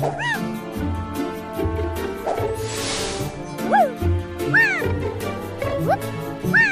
Woo! Woo! Whoop! Wah!